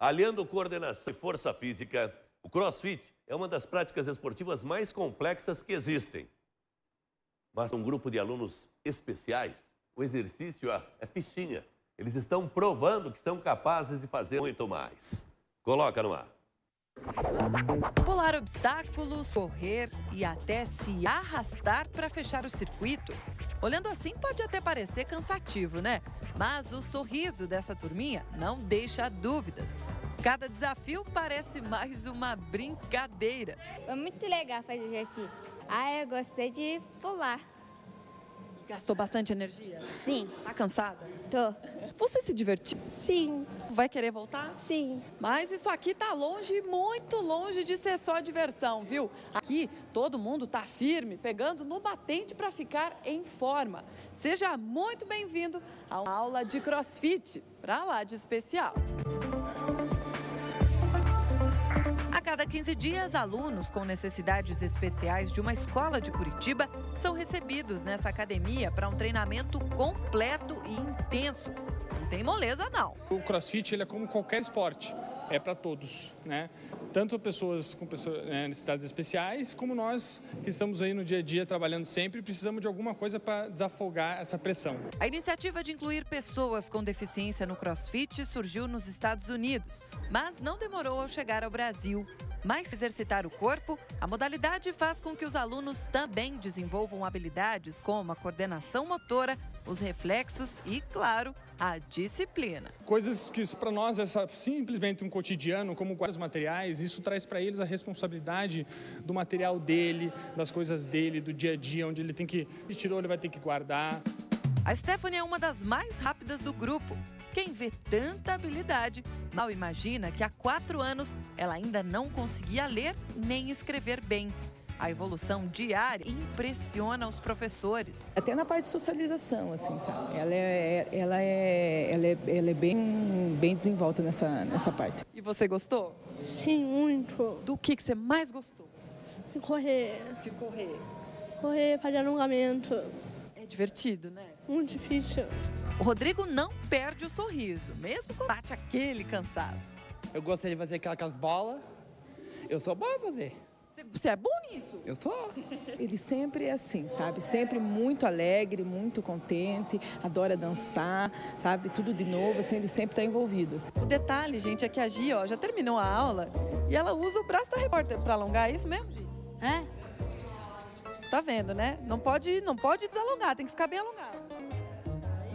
Aliando coordenação e força física, o crossfit é uma das práticas esportivas mais complexas que existem. Mas um grupo de alunos especiais, o exercício é fichinha. Eles estão provando que são capazes de fazer muito mais. Coloca no ar. Pular obstáculos, correr e até se arrastar para fechar o circuito. Olhando assim pode até parecer cansativo, né? Mas o sorriso dessa turminha não deixa dúvidas. Cada desafio parece mais uma brincadeira. Foi muito legal fazer exercício. Ah, eu gostei de pular. Gastou bastante energia? Sim. Tá cansada? Tô. Você se divertiu? Sim. Vai querer voltar? Sim. Mas isso aqui tá longe, muito longe de ser só diversão, viu? Aqui todo mundo tá firme, pegando no batente para ficar em forma. Seja muito bem-vindo a uma aula de CrossFit, para lá de especial. A cada 15 dias, alunos com necessidades especiais de uma escola de Curitiba são recebidos nessa academia para um treinamento completo e intenso. Não tem moleza, não. O crossfit ele é como qualquer esporte, é para todos, né? Tanto pessoas com pessoas, né, necessidades especiais, como nós que estamos aí no dia a dia trabalhando sempre, precisamos de alguma coisa para desafogar essa pressão. A iniciativa de incluir pessoas com deficiência no crossfit surgiu nos Estados Unidos, mas não demorou a chegar ao Brasil. Mais exercitar o corpo, a modalidade faz com que os alunos também desenvolvam habilidades como a coordenação motora, os reflexos e, claro, a disciplina. Coisas que para nós é simplesmente um cotidiano, como guardar os materiais, isso traz para eles a responsabilidade do material dele, das coisas dele, do dia a dia, onde ele tem que, se tirou, ele vai ter que guardar. A Stephanie é uma das mais rápidas do grupo. Quem vê tanta habilidade mal imagina que há quatro anos ela ainda não conseguia ler nem escrever bem. A evolução diária impressiona os professores. Até na parte de socialização, assim, sabe? Ela é, ela é, ela é, ela é bem, bem desenvolta nessa, nessa parte. E você gostou? Sim, muito. Do que, que você mais gostou? De correr. De correr. Correr, fazer alongamento. É divertido, né? Muito difícil. O Rodrigo não perde o sorriso, mesmo quando bate aquele cansaço. Eu gostei de fazer aquelas bolas. Eu sou bom a fazer. Você é bom nisso? Eu sou. Ele sempre é assim, sabe? Sempre muito alegre, muito contente, adora dançar, sabe? Tudo de novo, assim, ele sempre está envolvido. Assim. O detalhe, gente, é que a Gi, ó, já terminou a aula e ela usa o braço da repórter para alongar, é isso mesmo, Gi? É? Tá vendo, né? Não pode, não pode desalongar, tem que ficar bem alongado.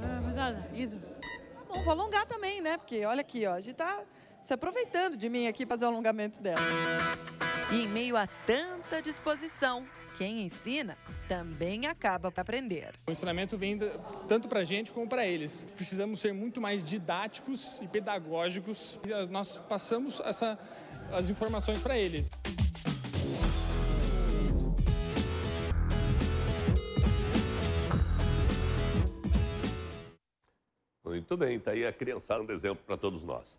Ah, verdade, isso. Tá bom, vou alongar também, né? Porque olha aqui, ó, a Gi tá se aproveitando de mim aqui para fazer o alongamento dela. E em meio a tanta disposição, quem ensina também acaba para aprender. O ensinamento vem tanto para a gente como para eles. Precisamos ser muito mais didáticos e pedagógicos e nós passamos essa, as informações para eles. Muito bem, está aí a criançada um exemplo para todos nós.